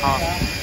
好。